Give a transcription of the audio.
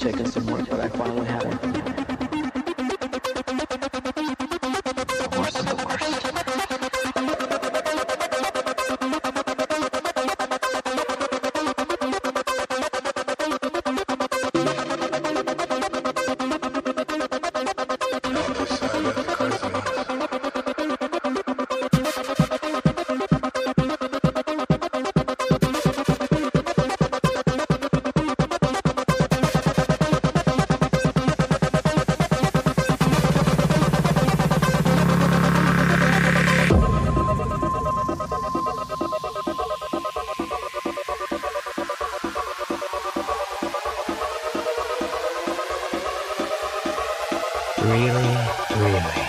checking some work, but I finally had a really, really.